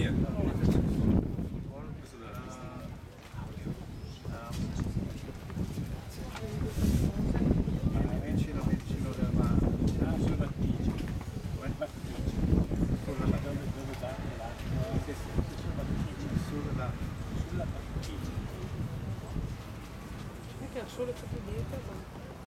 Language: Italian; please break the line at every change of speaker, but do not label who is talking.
via. Buono questo della pista.
vicino sulla
Battigia.
sulla
Sulla Battigia.
Perché ha dietro?